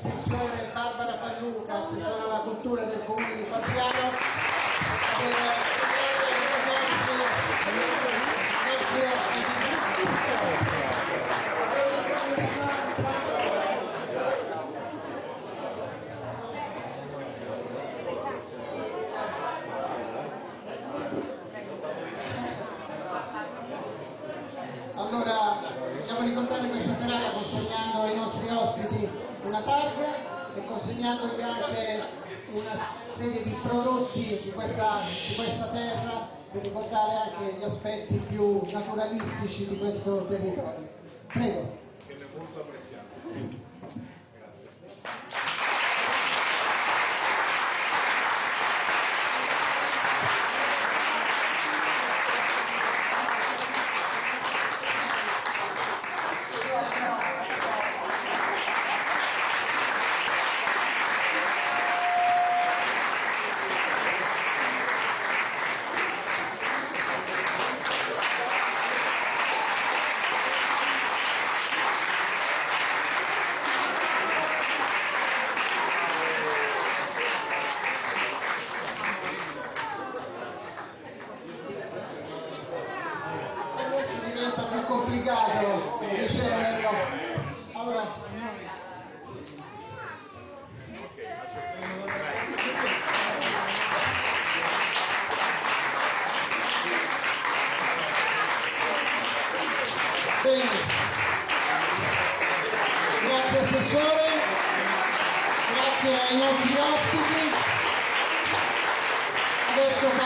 l'assessore Barbara Parruca, assessore alla cultura del comune di Fabriano, per i nostri Allora, vogliamo ricordare questa serata consegnando ai nostri ospiti una targa e consegnandogli anche una serie di prodotti di questa, di questa terra per ricordare anche gli aspetti più naturalistici di questo territorio. Prego. che ne è molto apprezzato. Grazie. Adesso diventa più complicato riceverlo. Allora, Ok, accetto. bene. Grazie Assessore, grazie ai nostri ospiti. Adesso